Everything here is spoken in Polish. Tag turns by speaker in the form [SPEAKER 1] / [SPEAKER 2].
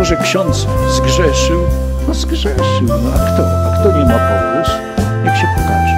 [SPEAKER 1] to, że ksiądz zgrzeszył, no zgrzeszył, no a kto? A kto nie ma pokus, niech się pokaże.